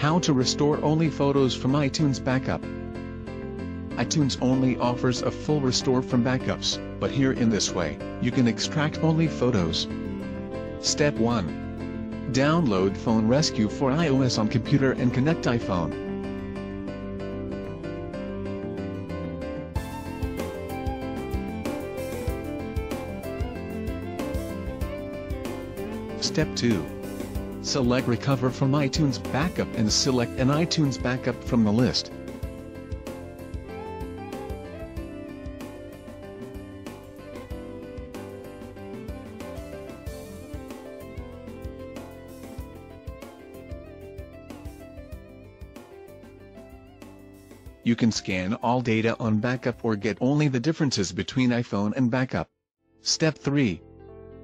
How to restore only photos from iTunes Backup. iTunes only offers a full restore from backups, but here in this way, you can extract only photos. Step 1. Download PhoneRescue for iOS on computer and connect iPhone. Step 2. Select Recover from iTunes Backup and select an iTunes Backup from the list. You can scan all data on backup or get only the differences between iPhone and backup. Step 3.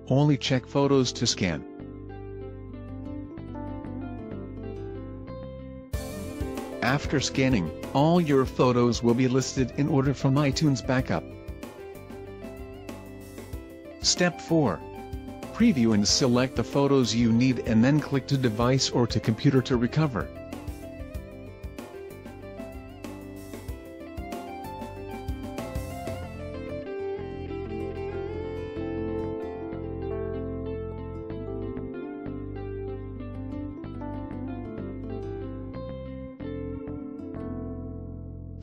Only check photos to scan. After scanning, all your photos will be listed in order from iTunes Backup. Step 4. Preview and select the photos you need and then click to device or to computer to recover.